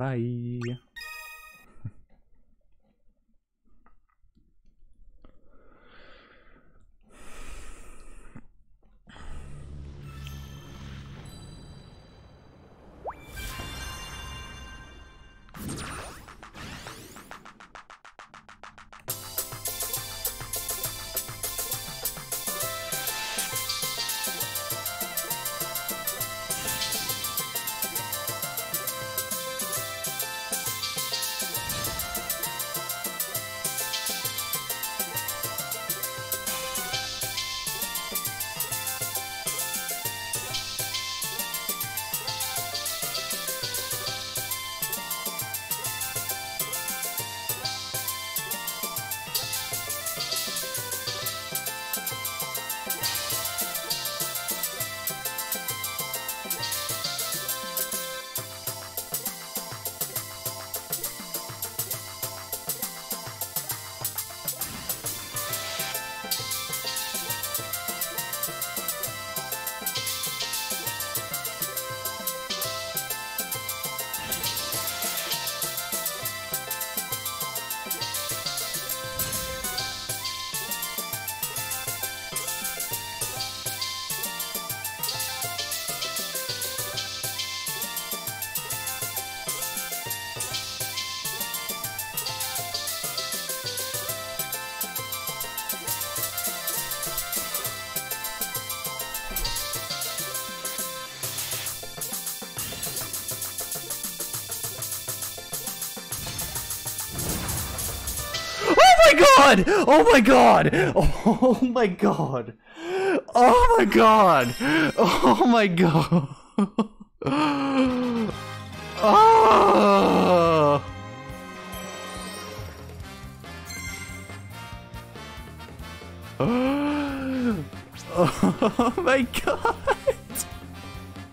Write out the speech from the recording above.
Bahia. God! Oh my god! Oh my god! Oh my god! Oh my god! Oh! Oh my god!